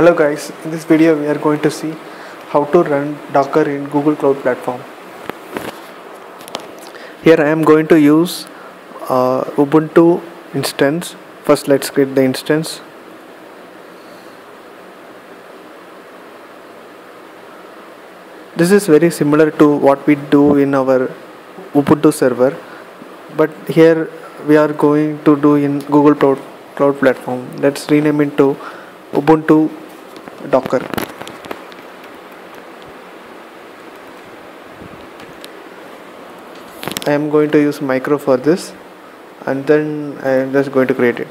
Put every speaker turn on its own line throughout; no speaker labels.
Hello guys, in this video we are going to see how to run Docker in Google Cloud Platform. Here I am going to use uh, Ubuntu instance. First let's create the instance. This is very similar to what we do in our Ubuntu server but here we are going to do in Google Cloud, Cloud Platform. Let's rename it to Ubuntu Docker. I am going to use micro for this and then I am just going to create it.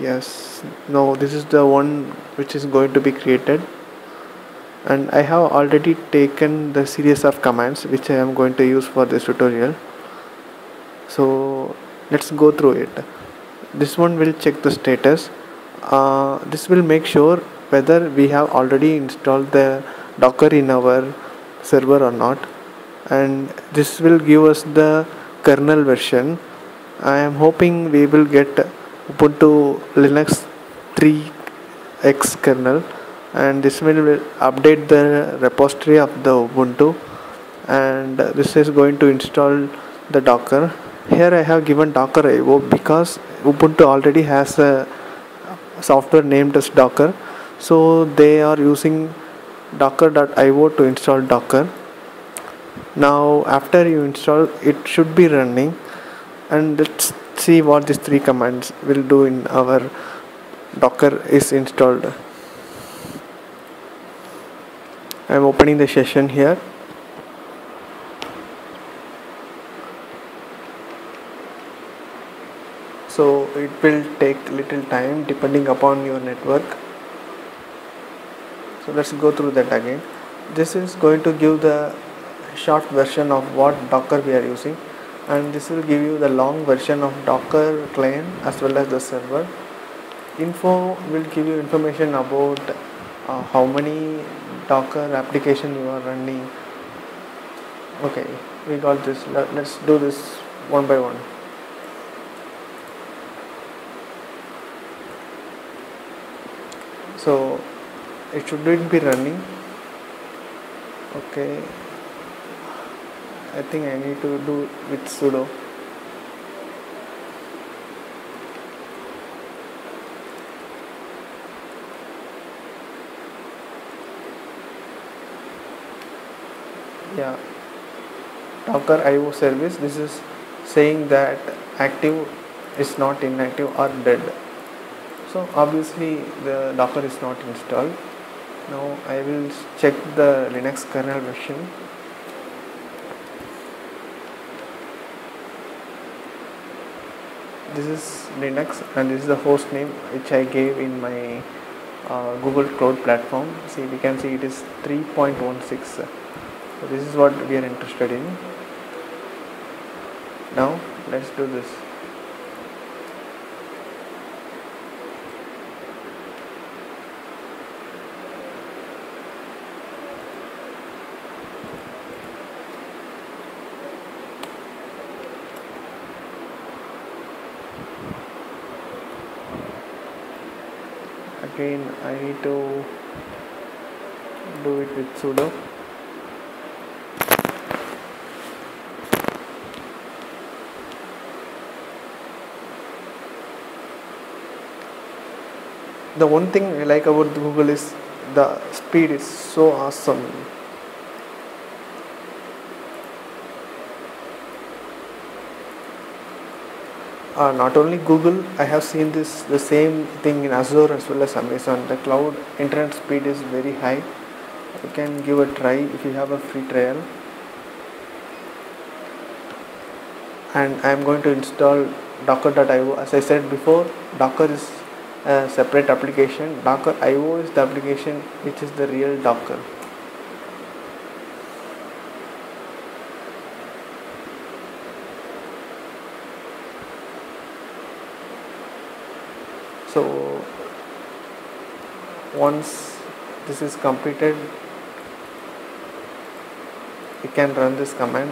Yes, no, this is the one which is going to be created and I have already taken the series of commands which I am going to use for this tutorial so let's go through it this one will check the status. Uh, this will make sure whether we have already installed the docker in our server or not. And this will give us the kernel version. I am hoping we will get Ubuntu Linux 3x kernel. And this will update the repository of the Ubuntu. And this is going to install the docker here I have given docker IO because Ubuntu already has a software named as docker. So they are using docker.io to install docker. Now after you install it should be running. And let's see what these three commands will do in our docker is installed. I am opening the session here so it will take little time depending upon your network. So let's go through that again. This is going to give the short version of what docker we are using. And this will give you the long version of docker client as well as the server. Info will give you information about uh, how many docker application you are running. Okay we got this. Let's do this one by one so it shouldn't be running. Okay. I think I need to do with sudo. Yeah. Docker io service this is saying that active is not inactive or dead so obviously the docker is not installed. Now i will check the linux kernel version. This is linux and this is the host name which i gave in my uh, google cloud platform. See we can see it is 3.16 so this is what we are interested in. Now let's do this again I need to do it with sudo. The one thing I like about Google is the speed is so awesome uh, not only Google, I have seen this the same thing in Azure as well as Amazon. The cloud internet speed is very high. You can give a try if you have a free trial. And I am going to install docker.io. As I said before, Docker is a separate application. Docker.io is the application which is the real Docker. So once this is completed we can run this command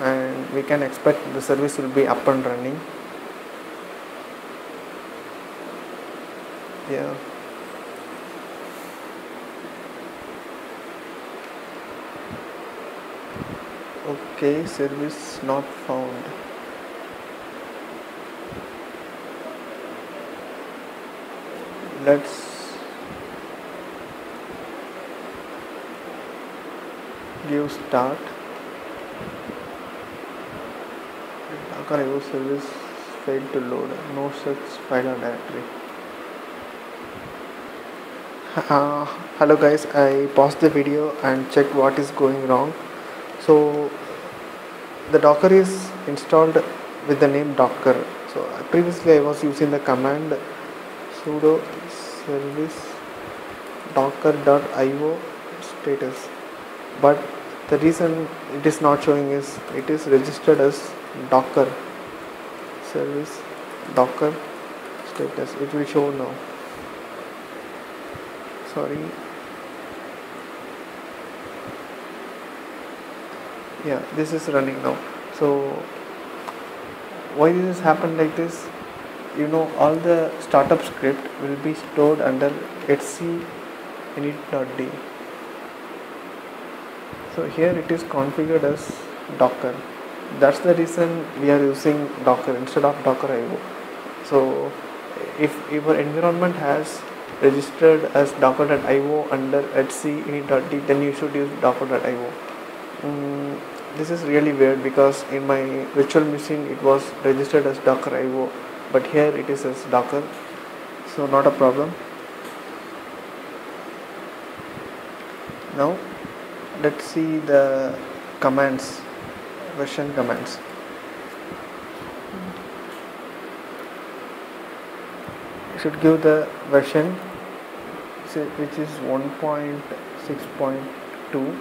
and we can expect the service will be up and running. Yeah. Okay service not found let's give start. Docker service failed to load. No such file or directory. Uh, hello guys I paused the video and checked what is going wrong. So the docker is installed with the name docker. So previously I was using the command sudo service docker.io status. But the reason it is not showing is it is registered as docker service docker status. It will show now. Sorry. Yeah this is running now. So why this happened like this you know all the startup script will be stored under etc init.d so here it is configured as docker. That's the reason we are using docker instead of docker io so if your environment has registered as docker.io under etc init.d then you should use docker.io mm, this is really weird because in my virtual machine it was registered as docker.io but here it is as docker so not a problem. Now let's see the commands version commands. Should give the version which is 1.6.2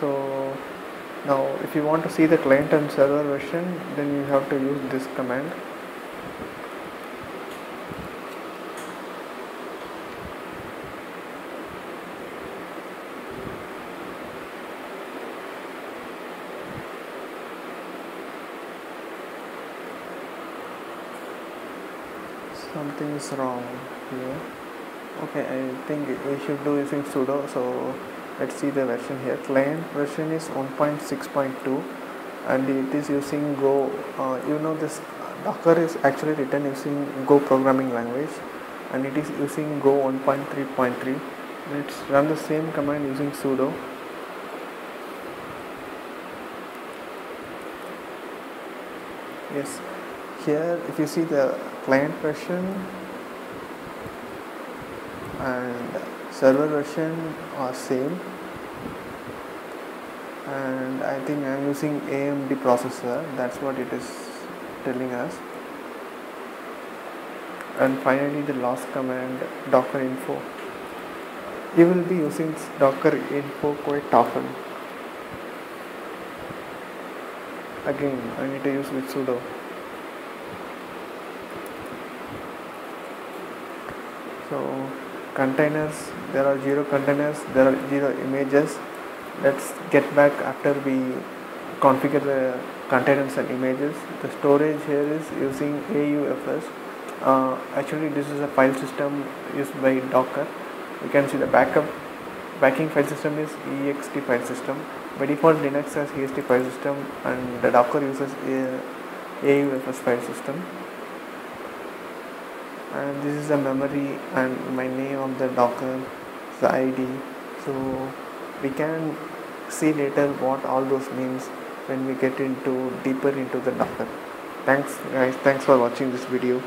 so now if you want to see the client and server version then you have to use this command. Something is wrong here. Okay I think we should do using sudo so let's see the version here. Client version is 1.6.2 and it is using go uh, you know this docker is actually written using go programming language and it is using go 1.3.3 let's run the same command using sudo. Yes. Here if you see the client version and server version are same. And I think I'm using AMD processor. That's what it is telling us. And finally the last command docker info. You will be using docker info quite often. Again I need to use with sudo so containers. There are zero containers. There are zero images. Let's get back after we configure the containers and images. The storage here is using AUFS uh, actually this is a file system used by docker. You can see the backup backing file system is ext file system. By default linux has ext file system and the docker uses AUFS file system and this is the memory and my name of the docker the id so we can see later what all those means when we get into deeper into the docker. Thanks guys. Thanks for watching this video